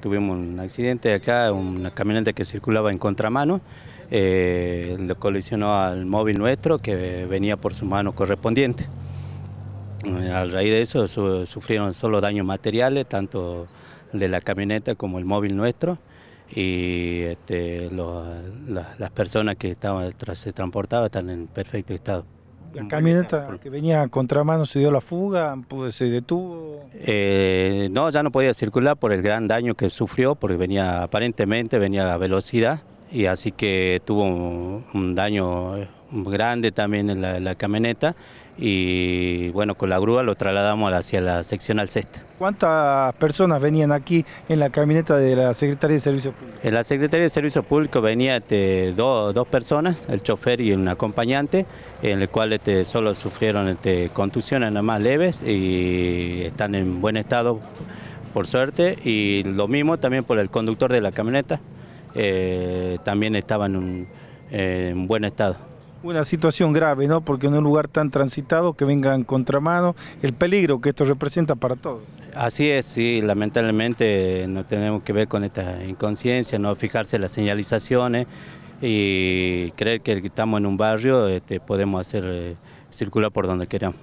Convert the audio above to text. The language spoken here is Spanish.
Tuvimos un accidente acá, una camioneta que circulaba en contramano, eh, le colisionó al móvil nuestro que venía por su mano correspondiente. Eh, a raíz de eso su, sufrieron solo daños materiales, tanto de la camioneta como el móvil nuestro, y este, lo, la, las personas que estaban, se transportaban están en perfecto estado. La camioneta que venía a contramano se dio la fuga, pues, se detuvo. Eh, no, ya no podía circular por el gran daño que sufrió, porque venía aparentemente venía a velocidad y así que tuvo un, un daño grande también en la, la, camioneta y bueno, con la grúa lo trasladamos hacia la sección Alcesta. ¿Cuántas personas venían aquí en la camioneta de la Secretaría de Servicios Públicos? En la Secretaría de Servicios Públicos venía este, do, dos personas, el chofer y un acompañante, en el cual este, solo sufrieron este, contusiones nada más leves y están en buen estado por suerte y lo mismo también por el conductor de la camioneta, eh, también estaba en un eh, en buen estado. Una situación grave, ¿no? Porque en un lugar tan transitado que vengan contramano, el peligro que esto representa para todos. Así es, sí, lamentablemente no tenemos que ver con esta inconsciencia, no fijarse las señalizaciones y creer que estamos en un barrio este, podemos hacer eh, circular por donde queramos.